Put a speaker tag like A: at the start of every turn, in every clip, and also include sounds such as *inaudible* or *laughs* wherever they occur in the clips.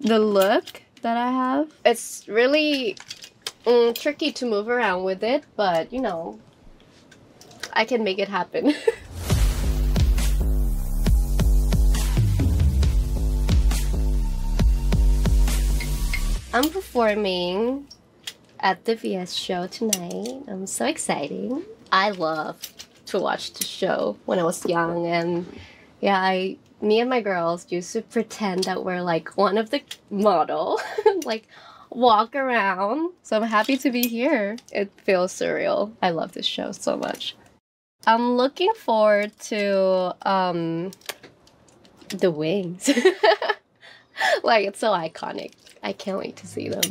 A: the look that I have. It's really mm, tricky to move around with it, but you know, I can make it happen. *laughs* I'm performing at the VS show tonight. I'm so exciting. I love to watch the show when I was young and yeah, I me and my girls used to pretend that we're like one of the model, *laughs* like walk around. So I'm happy to be here. It feels surreal. I love this show so much. I'm looking forward to um the wings. *laughs* like it's so iconic. I can't wait to see them.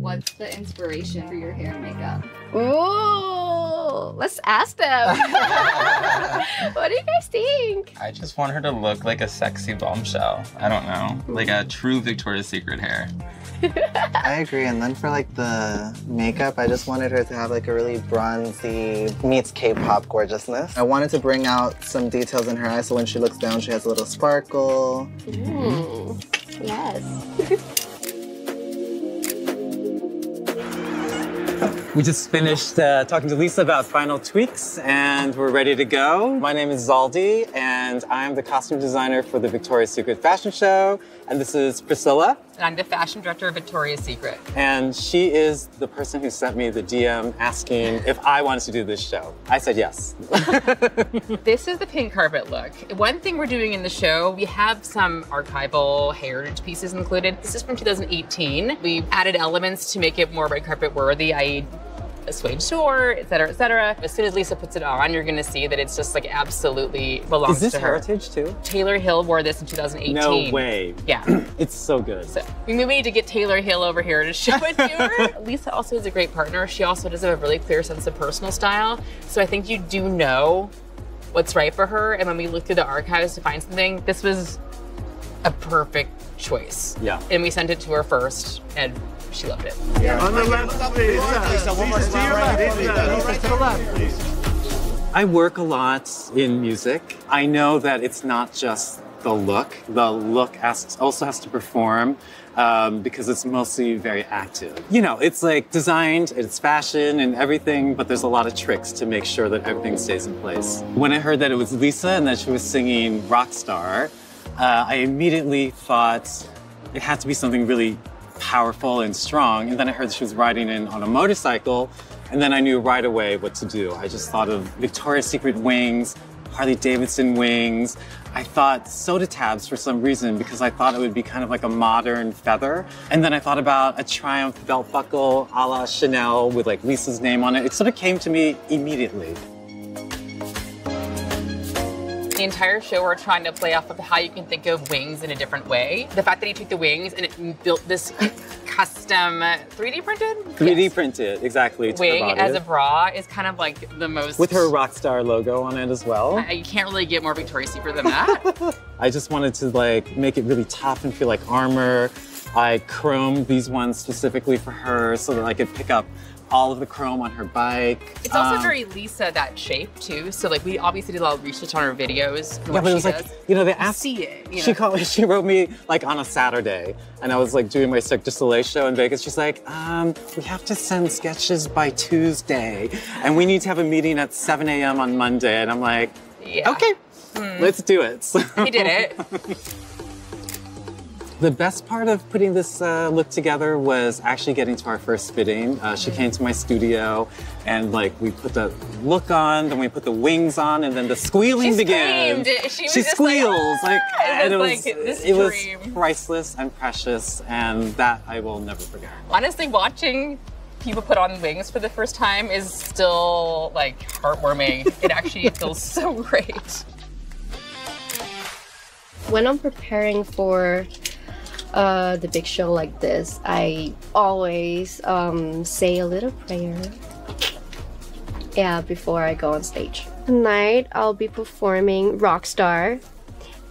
B: What's the inspiration for your hair and makeup?
A: Ooh, let's ask them. *laughs* what do you guys think?
C: I just want her to look like a sexy bombshell. I don't know, like a true Victoria's Secret hair. *laughs*
D: I agree. And then for like the makeup, I just wanted her to have like a really bronzy meets K-pop gorgeousness. I wanted to bring out some details in her eyes so when she looks down, she has a little sparkle.
A: Mm, yes. *laughs*
E: We just finished uh, talking to Lisa about final tweaks and we're ready to go. My name is Zaldy and I'm the costume designer for the Victoria's Secret fashion show. And this is Priscilla.
F: And I'm the fashion director of Victoria's Secret.
E: And she is the person who sent me the DM asking if I wanted to do this show. I said yes. *laughs*
F: this is the pink carpet look. One thing we're doing in the show, we have some archival heritage pieces included. This is from 2018. We added elements to make it more red carpet worthy. I a suede short, et cetera, et cetera. As soon as Lisa puts it on, you're gonna see that it's just like absolutely belongs to her.
E: Is this
F: to her.
E: heritage too?
F: Taylor Hill wore this in 2018.
E: No way.
F: Yeah. *clears throat*
E: it's so good.
F: So we need to get Taylor Hill over here to show it to her. *laughs* Lisa also is a great partner. She also does have a really clear sense of personal style. So I think you do know what's right for her. And when we look through the archives to find something, this was a perfect choice.
E: Yeah.
F: And we sent it to her first and she loved it.
G: Yeah. On the left, please. Lisa, one more to your left. Lisa, to the left, please.
E: I work a lot in music. I know that it's not just the look. The look has, also has to perform um, because it's mostly very active. You know, it's like designed, it's fashion and everything, but there's a lot of tricks to make sure that everything stays in place. When I heard that it was Lisa and that she was singing Rockstar, uh, I immediately thought it had to be something really powerful and strong. And then I heard she was riding in on a motorcycle, and then I knew right away what to do. I just thought of Victoria's Secret wings, Harley Davidson wings. I thought soda tabs for some reason because I thought it would be kind of like a modern feather. And then I thought about a Triumph belt buckle a la Chanel with like Lisa's name on it. It sort of came to me immediately.
F: The entire show we're trying to play off of how you can think of wings in a different way. The fact that he took the wings and it built this custom 3D printed?
E: 3D yes. printed, exactly.
F: Wing as a bra is kind of like the most...
E: With her rock star logo on it as well.
F: I, you can't really get more Victoria's Secret than that. *laughs*
E: I just wanted to like make it really tough and feel like armor. I chromed these ones specifically for her so that I could pick up all of the chrome on her bike.
F: It's also um, very Lisa that shape too. So like we obviously did a lot of research on her videos.
E: Yeah, but it was
F: does.
E: like you know they asked.
F: see it.
E: she know? called. *laughs* She wrote me like on a Saturday, and I was like doing my Cirque du Soleil show in Vegas. She's like, um, we have to send sketches by Tuesday, and we need to have a meeting at 7 a.m. on Monday. And I'm like,
F: yeah.
E: okay, mm. let's do it. *laughs*
F: he did it. *laughs*
E: The best part of putting this uh, look together was actually getting to our first fitting. Uh, she came to my studio and like we put the look on, then we put the wings on, and then the squealing
F: she
E: began.
F: She,
E: she squeals
F: like,
E: ah! like and
F: it
E: was,
F: like
E: it was priceless and precious, and that I will never forget.
F: Honestly, watching people put on wings for the first time is still like heartwarming. *laughs* it actually feels so great.
A: When I'm preparing for uh, the big show like this, I always um, say a little prayer. Yeah, before I go on stage. Tonight, I'll be performing Rockstar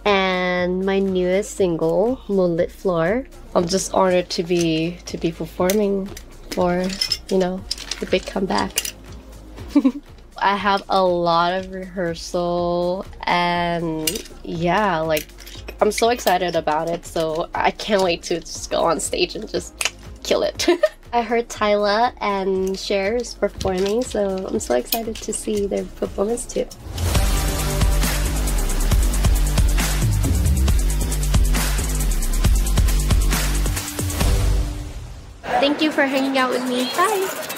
A: and my newest single, Moonlit Floor. I'm just honored to be to be performing for, you know, the big comeback. *laughs* I have a lot of rehearsal and yeah, like I'm so excited about it. So I can't wait to just go on stage and just kill it. *laughs* I heard Tyla and Cher is performing, so I'm so excited to see their performance too. Thank you for hanging out with me. Bye.